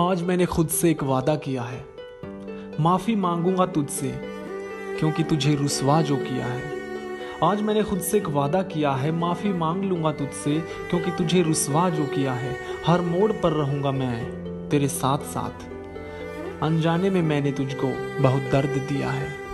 आज मैंने खुद से एक वादा किया है। माफ़ी मांगूँगा तुझसे, क्योंकि तुझे रुसवा जो किया है। आज मैंने खुद से एक वादा किया है, माफ़ी मांग लूँगा तुझसे, क्योंकि तुझे रुसवा जो किया है। हर मोड़ पर रहूँगा मैं, तेरे साथ साथ अनजाने में मैंने तुझको बहुत दर्द दिया है।